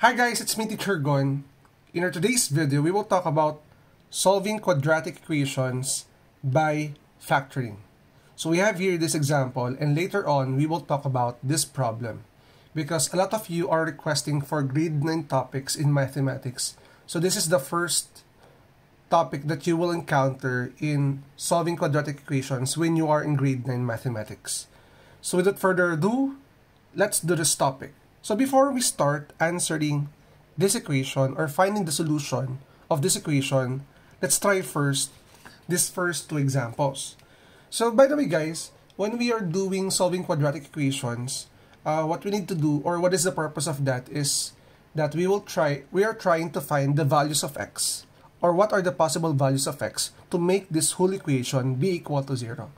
Hi guys, it's me Teacher Gon. In our today's video, we will talk about solving quadratic equations by factoring. So we have here this example and later on we will talk about this problem because a lot of you are requesting for grade 9 topics in mathematics. So this is the first topic that you will encounter in solving quadratic equations when you are in grade 9 mathematics. So without further ado, let's do this topic. So before we start answering this equation or finding the solution of this equation, let's try first these first two examples. So by the way guys, when we are doing solving quadratic equations, uh, what we need to do or what is the purpose of that is that we will try, we are trying to find the values of x or what are the possible values of x to make this whole equation be equal to 0.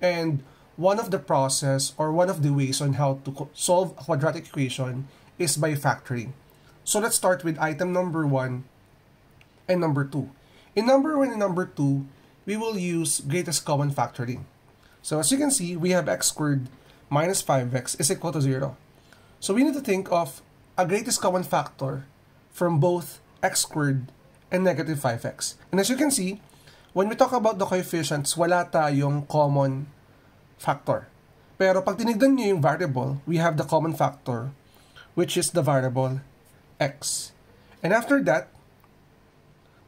And one of the process or one of the ways on how to solve a quadratic equation is by factoring. So let's start with item number 1 and number 2. In number 1 and number 2, we will use greatest common factoring. So as you can see, we have x squared minus 5x is equal to 0. So we need to think of a greatest common factor from both x squared and negative 5x. And as you can see, when we talk about the coefficients, wala tayong common factor. Pero pag tinignan nyo yung variable, we have the common factor, which is the variable x. And after that,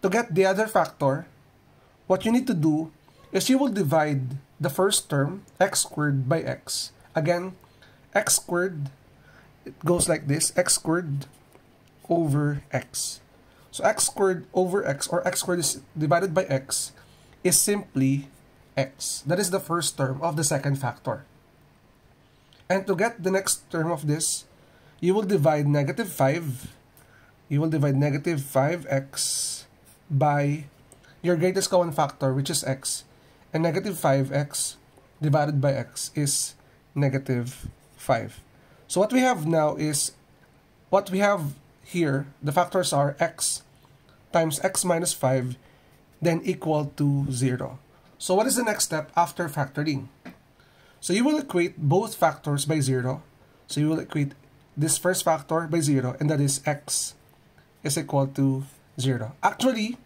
to get the other factor, what you need to do is you will divide the first term, x squared by x. Again, x squared, it goes like this, x squared over x. So x squared over x, or x squared is divided by x, is simply x. That is the first term of the second factor. And to get the next term of this, you will divide negative 5, you will divide negative 5x by your greatest common factor, which is x. And negative 5x divided by x is negative 5. So what we have now is, what we have here, the factors are x times x minus 5, then equal to 0. So what is the next step after factoring? So you will equate both factors by 0. So you will equate this first factor by 0, and that is x is equal to 0. Actually,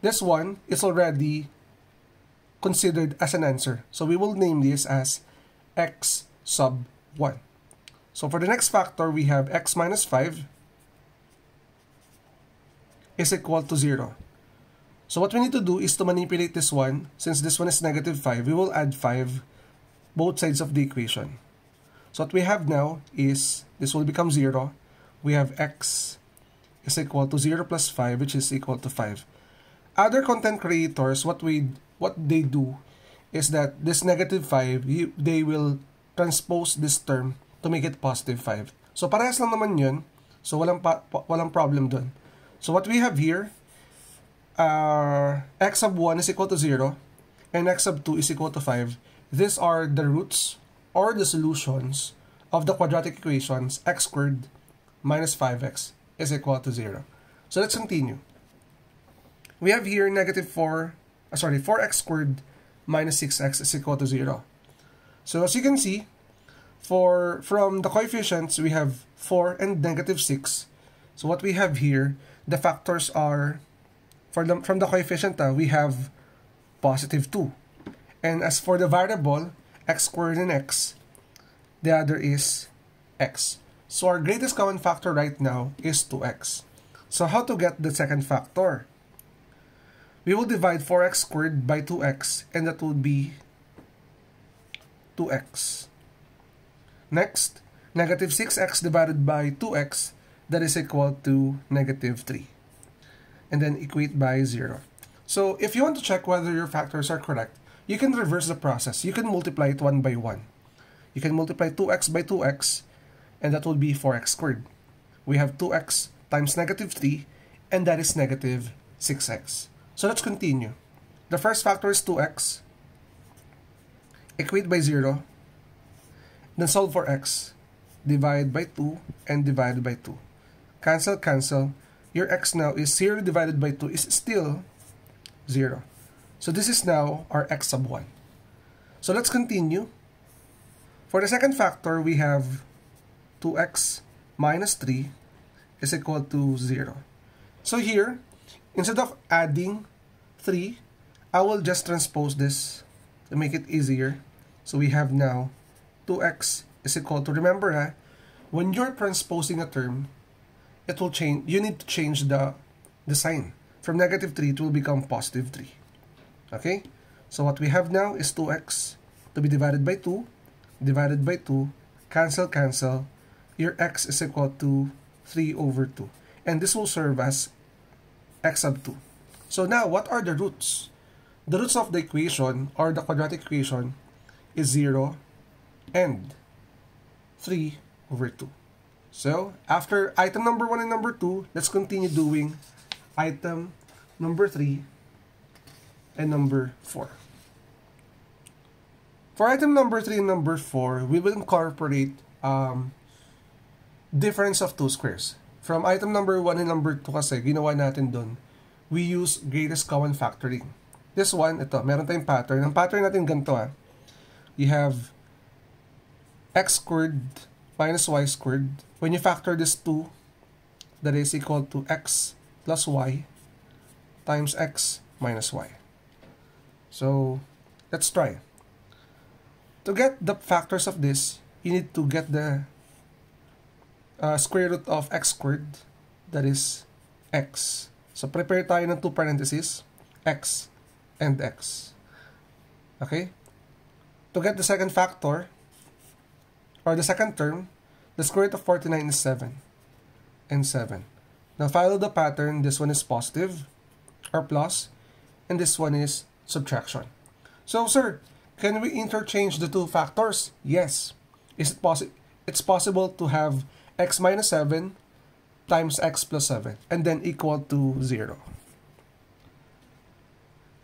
this one is already considered as an answer. So we will name this as x sub 1. So for the next factor, we have x minus 5 is equal to 0. So what we need to do is to manipulate this one. Since this one is negative 5, we will add 5 both sides of the equation. So what we have now is, this will become 0. We have x is equal to 0 plus 5, which is equal to 5. Other content creators, what we what they do is that this negative 5, you, they will transpose this term to make it positive 5. So parehas lang naman yun. So walang, pa, walang problem dun. So what we have here uh, x sub 1 is equal to 0 and x sub 2 is equal to 5, these are the roots or the solutions of the quadratic equations x squared minus 5x is equal to 0. So let's continue. We have here negative 4, uh, sorry, 4x squared minus 6x is equal to 0. So as you can see, for from the coefficients, we have 4 and negative 6. So what we have here, the factors are for the, from the coefficient, uh, we have positive 2. And as for the variable, x squared and x, the other is x. So our greatest common factor right now is 2x. So how to get the second factor? We will divide 4x squared by 2x, and that would be 2x. Next, negative 6x divided by 2x, that is equal to negative 3 and then equate by 0. So if you want to check whether your factors are correct, you can reverse the process. You can multiply it 1 by 1. You can multiply 2x by 2x, and that will be 4x squared. We have 2x times negative 3, and that is negative 6x. So let's continue. The first factor is 2x. Equate by 0. Then solve for x. Divide by 2 and divide by 2. Cancel, cancel your x now is 0 divided by 2 is still 0. So this is now our x sub 1. So let's continue. For the second factor, we have 2x minus 3 is equal to 0. So here, instead of adding 3, I will just transpose this to make it easier. So we have now 2x is equal to, remember ha, when you're transposing a term, it will change, you need to change the, the sign. From negative 3, it will become positive 3. Okay? So what we have now is 2x to be divided by 2, divided by 2, cancel, cancel, your x is equal to 3 over 2. And this will serve as x sub 2. So now, what are the roots? The roots of the equation, or the quadratic equation, is 0 and 3 over 2. So, after item number 1 and number 2, let's continue doing item number 3 and number 4. For item number 3 and number 4, we will incorporate um, difference of two squares. From item number 1 and number 2 kasi, ginawa natin doon, we use greatest common factoring. This one, ito, meron tayong pattern. Ang pattern natin ganito ah. You have x squared minus y squared. When you factor this 2, that is equal to x plus y times x minus y. So, let's try. To get the factors of this, you need to get the uh, square root of x squared, that is x. So, prepare tayo ng two parentheses, x and x. Okay? To get the second factor, or the second term, the square root of 49 is 7 and 7. Now, follow the pattern. This one is positive or plus, and this one is subtraction. So, sir, can we interchange the two factors? Yes. Is it possible? It's possible to have x minus 7 times x plus 7 and then equal to 0.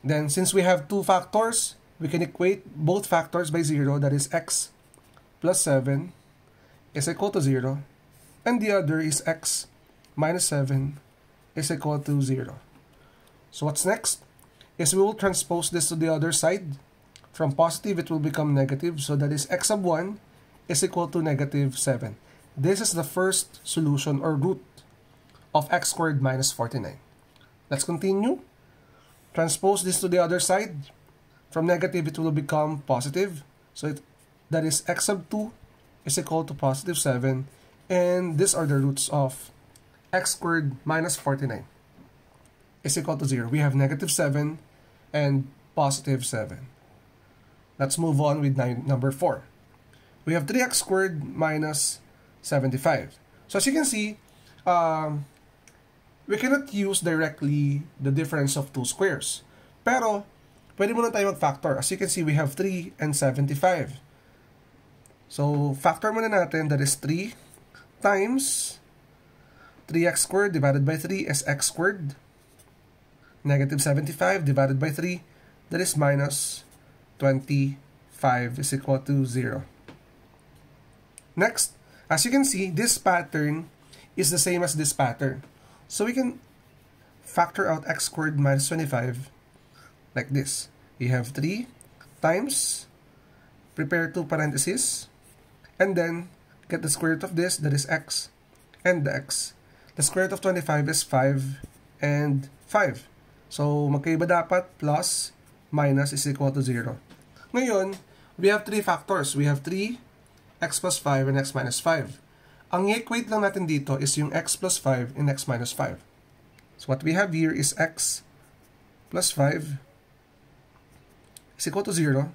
Then since we have two factors, we can equate both factors by 0, that is x plus 7 is equal to 0, and the other is x minus 7 is equal to 0. So what's next? Is we will transpose this to the other side. From positive, it will become negative, so that is x sub 1 is equal to negative 7. This is the first solution or root of x squared minus 49. Let's continue. Transpose this to the other side. From negative, it will become positive. So it, that is x sub 2 is equal to positive 7. And these are the roots of x squared minus 49 is equal to 0. We have negative 7 and positive 7. Let's move on with nine, number 4. We have 3x squared minus 75. So as you can see, um, we cannot use directly the difference of two squares. Pero, pwede muna tayo mag-factor. As you can see, we have 3 and 75. So, factor muna natin, that is 3 times 3x squared divided by 3 is x squared. Negative 75 divided by 3, that is minus 25 is equal to 0. Next, as you can see, this pattern is the same as this pattern. So we can factor out x squared minus 25 like this. We have 3 times, prepare two parentheses, and then get the square root of this, that is x, and the x. The square root of 25 is 5 and 5. So, magkaiba dapat plus minus is equal to 0. Ngayon, we have three factors. We have 3 x plus 5 and x minus 5. Ang equate lang natin dito is yung x plus 5 and x minus 5. So what we have here is x plus 5 is equal to 0.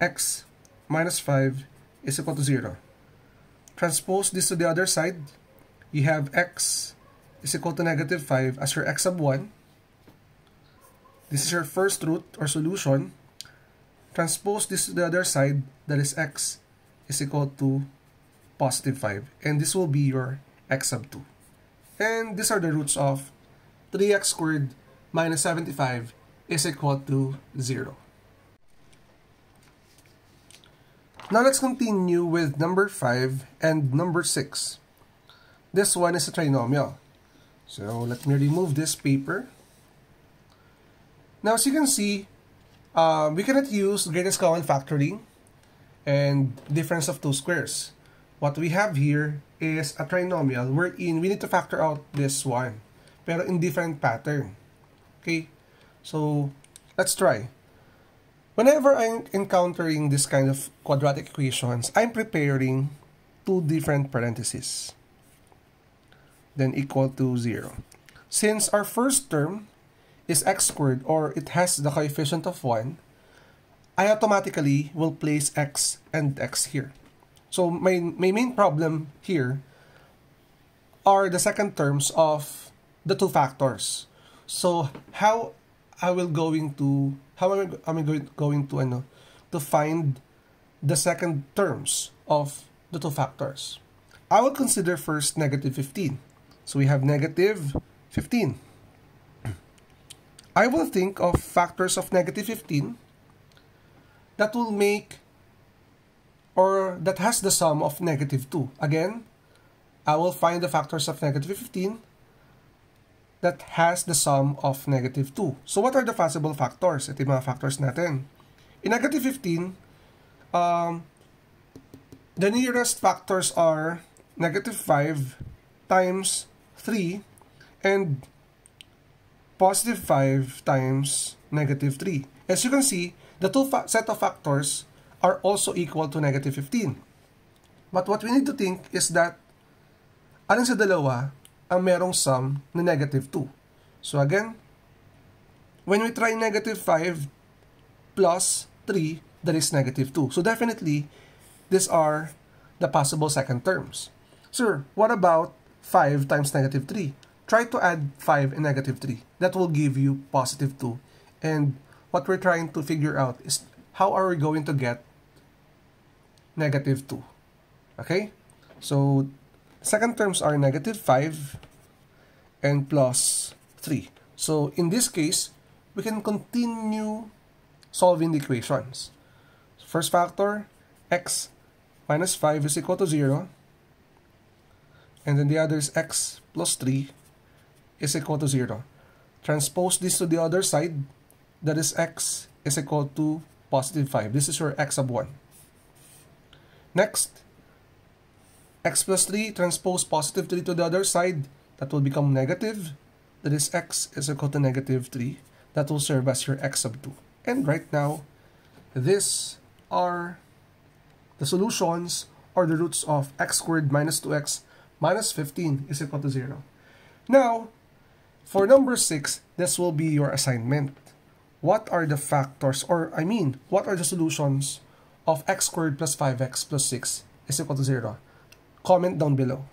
x minus 5 is equal to 0. Transpose this to the other side. You have x is equal to negative 5 as your x sub 1. This is your first root or solution transpose this to the other side, that is x is equal to positive 5. And this will be your x sub 2. And these are the roots of 3x squared minus 75 is equal to 0. Now let's continue with number 5 and number 6. This one is a trinomial. So let me remove this paper. Now as you can see, um, we cannot use greatest common factoring and difference of two squares. what we have here is a trinomial wherein we need to factor out this one, pero in different pattern. Okay, so let's try. Whenever I'm encountering this kind of quadratic equations, I'm preparing two different parentheses, then equal to 0. Since our first term is x squared or it has the coefficient of 1, I automatically will place x and x here. So my, my main problem here are the second terms of the two factors. So how I will going to how am I, am I going, going to to find the second terms of the two factors? I will consider first negative 15. So we have negative 15. I will think of factors of negative 15 that will make or that has the sum of negative 2. Again, I will find the factors of negative 15 that has the sum of negative 2. So what are the possible factors? Ito yung mga factors natin. In negative 15, um, the nearest factors are negative 5 times 3 and positive 5 times negative 3. As you can see, the two set of factors are also equal to negative 15. But what we need to think is that alin sa dalawa ang merong sum na negative 2. So again, when we try negative 5 plus 3, that is negative 2. So definitely, these are the possible second terms. Sir, what about 5 times negative 3? Try to add 5 and negative 3. That will give you positive 2. And what we're trying to figure out is how are we going to get negative 2. Okay? So, second terms are negative 5 and plus 3. So, in this case, we can continue solving the equations. First factor, x minus 5 is equal to 0. And then the other is x plus 3 is equal to 0. Transpose this to the other side, that is x is equal to positive 5. This is your x sub 1. Next, x plus 3 transpose positive 3 to the other side. That will become negative. That is x is equal to negative 3. That will serve as your x sub 2. And right now, these are the solutions or the roots of x squared minus 2x minus 15 is equal to 0. Now, for number 6, this will be your assignment. What are the factors, or I mean, what are the solutions of x squared plus 5x plus 6 is equal to 0? Comment down below.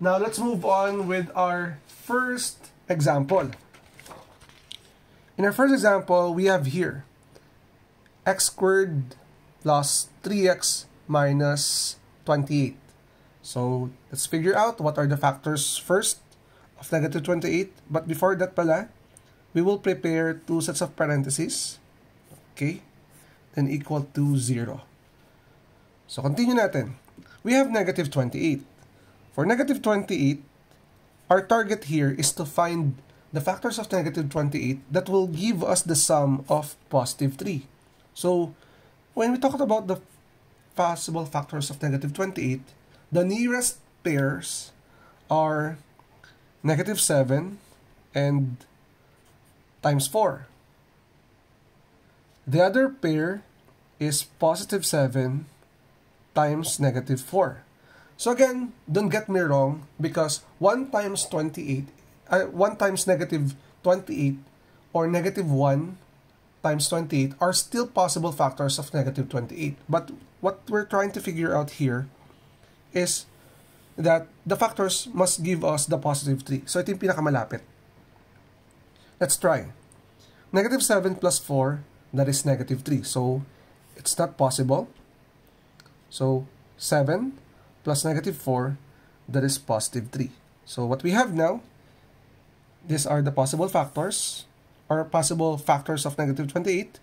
Now let's move on with our first example. In our first example, we have here x squared plus 3x minus 28. So, let's figure out what are the factors first of negative 28. But before that pala, we will prepare two sets of parentheses. Okay? Then equal to 0. So, continue natin. We have negative 28. For negative 28, our target here is to find the factors of negative 28 that will give us the sum of positive 3. So, when we talked about the possible factors of negative 28, the nearest pairs are negative 7 and times 4. The other pair is positive 7 times negative 4. So again, don't get me wrong because 1 times 28, uh, 1 times negative 28 or negative 1 times 28 are still possible factors of negative 28. But what we're trying to figure out here is that the factors must give us the positive 3. So ito yung pinakamalapit. Let's try. Negative 7 plus 4, that is negative 3. So it's not possible. So 7 plus negative 4, that is positive 3. So what we have now, these are the possible factors or possible factors of negative 28.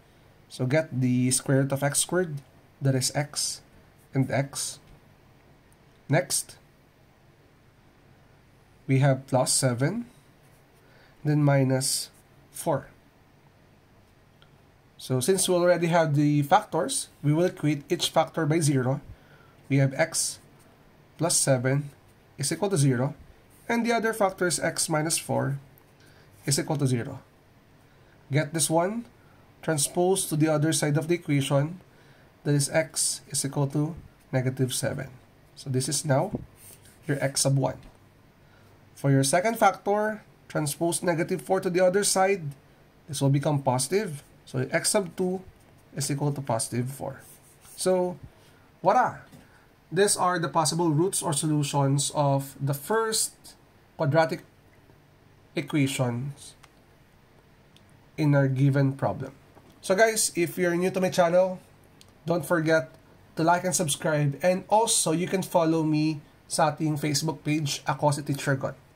So get the square root of x squared, that is x and x. Next, we have plus 7, then minus 4. So since we already have the factors, we will equate each factor by 0. We have x plus 7 is equal to 0. And the other factor is x minus 4 is equal to 0. Get this one, transpose to the other side of the equation, that is x is equal to negative 7. So this is now your x sub 1. For your second factor, transpose negative 4 to the other side, this will become positive. So x sub 2 is equal to positive 4. So, voila! These are the possible roots or solutions of the first quadratic equations in our given problem. So guys, if you're new to my channel, don't forget to like and subscribe. And also, you can follow me sa ating Facebook page, Ako si Teacher Gon.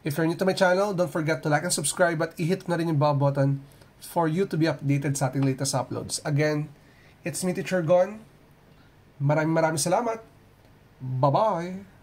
If you're new to my channel, don't forget to like and subscribe at i-hit na rin yung bell button for you to be updated sa ating latest uploads. Again, it's me, Teacher Gon. Maraming maraming salamat. Bye-bye!